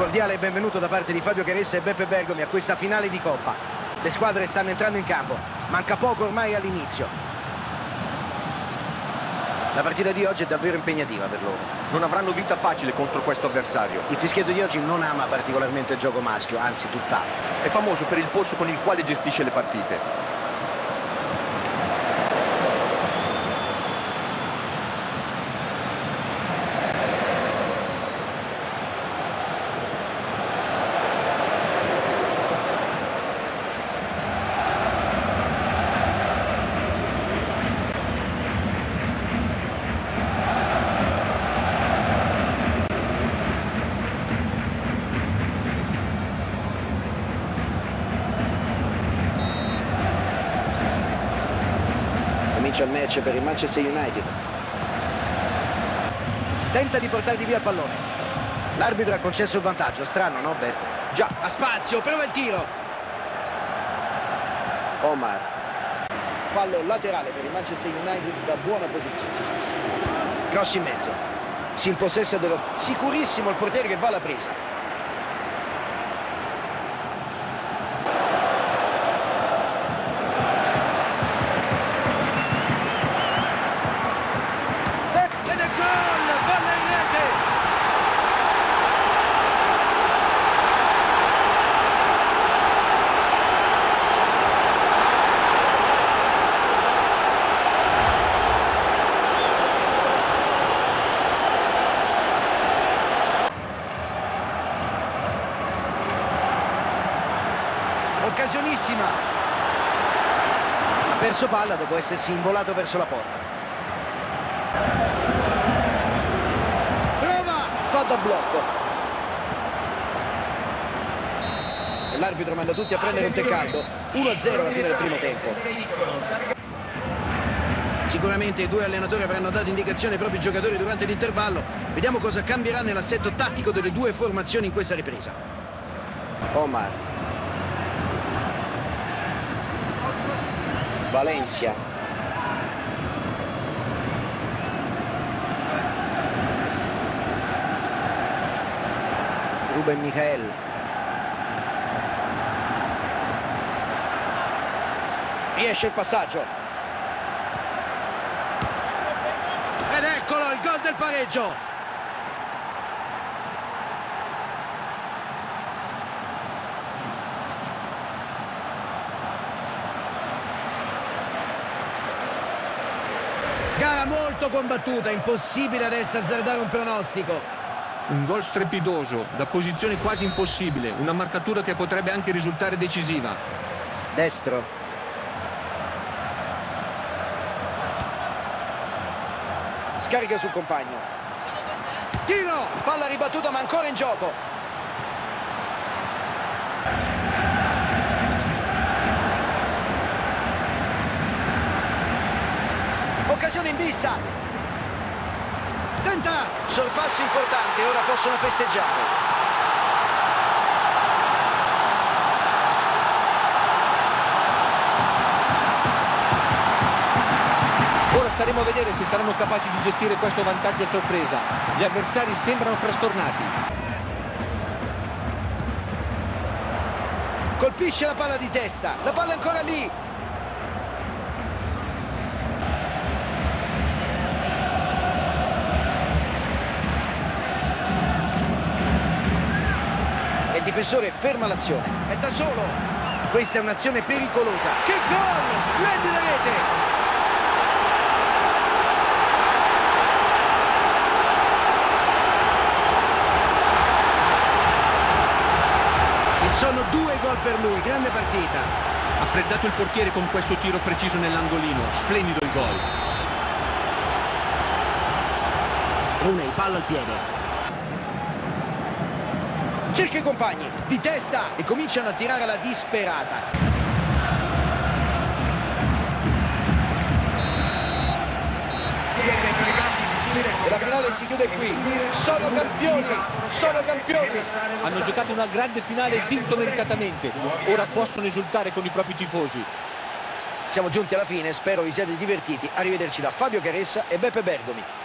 cordiale benvenuto da parte di Fabio Caressa e Beppe Bergomi a questa finale di Coppa. Le squadre stanno entrando in campo, manca poco ormai all'inizio. La partita di oggi è davvero impegnativa per loro. Non avranno vita facile contro questo avversario. Il fischietto di oggi non ama particolarmente il gioco maschio, anzi tutt'altro. È famoso per il polso con il quale gestisce le partite. Il match per il Manchester United. Tenta di portargli via il pallone. L'arbitro ha concesso il vantaggio, strano, no Beppe? Già, a spazio, prova il tiro. Omar. Fallo laterale per il Manchester United da buona posizione. Cross in mezzo. Si impossessa dello... Sicurissimo il portiere che va alla presa. Ed è gol! Palla in rete! Occasionissima! Ha perso palla dopo essersi involato verso la porta. Prova! Fa da blocco. L'arbitro manda tutti a prendere un caldo. 1-0 alla fine del primo tempo. Sicuramente i due allenatori avranno dato indicazioni ai propri giocatori durante l'intervallo. Vediamo cosa cambierà nell'assetto tattico delle due formazioni in questa ripresa. Omar. Valencia. Ruben Michael. Riesce il passaggio. Ed eccolo il gol del pareggio. Gara molto combattuta, impossibile adesso azzardare un pronostico. Un gol strepidoso, da posizione quasi impossibile, una marcatura che potrebbe anche risultare decisiva. Destro. Scarica sul compagno. Tiro! Palla ribattuta ma ancora in gioco. Occasione in vista. Tenta! Sorpasso importante, ora possono festeggiare. Ora staremo a vedere se saranno capaci di gestire questo vantaggio a sorpresa. Gli avversari sembrano frastornati. Colpisce la palla di testa. La palla ancora lì. Difensore ferma l'azione. È da solo. Questa è un'azione pericolosa. Che gol! Splendida rete! E sono due gol per lui, grande partita. Ha freddato il portiere con questo tiro preciso nell'angolino. Splendido il gol. Rooney, palla al piede. Cerca i compagni, di testa e cominciano a tirare la disperata. E la finale si chiude qui. Sono campioni, sono campioni. Hanno giocato una grande finale e vinto meritatamente. Ora possono esultare con i propri tifosi. Siamo giunti alla fine, spero vi siate divertiti. Arrivederci da Fabio Caressa e Beppe Bergomi.